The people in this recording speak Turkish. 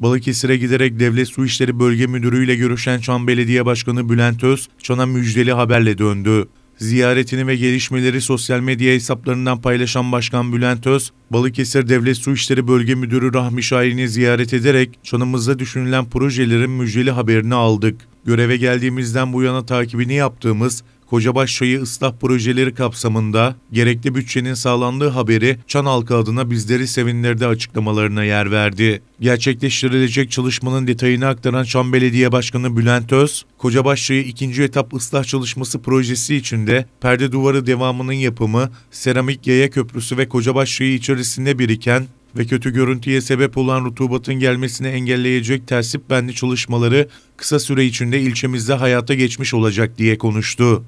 Balıkesir'e giderek Devlet Su İşleri Bölge Müdürü ile görüşen Çan Belediye Başkanı Bülent Öz, Çan'a müjdeli haberle döndü. Ziyaretini ve gelişmeleri sosyal medya hesaplarından paylaşan Başkan Bülent Öz, Balıkesir Devlet Su İşleri Bölge Müdürü Rahmi Şahin'i ziyaret ederek Çan'ımızda düşünülen projelerin müjdeli haberini aldık. Göreve geldiğimizden bu yana takibini yaptığımız Kocabaş Çayı ıslah projeleri kapsamında gerekli bütçenin sağlandığı haberi Çan halkı adına bizleri sevindirdi açıklamalarına yer verdi. Gerçekleştirilecek çalışmanın detayını aktaran Çan Belediye Başkanı Bülent Öz, Kocabaş Çayı ikinci etap ıslah çalışması projesi içinde perde duvarı devamının yapımı, seramik yaya köprüsü ve Kocabaş Çayı içerisinde biriken ve kötü görüntüye sebep olan rutubatın gelmesini engelleyecek tersip bendi çalışmaları kısa süre içinde ilçemizde hayata geçmiş olacak diye konuştu.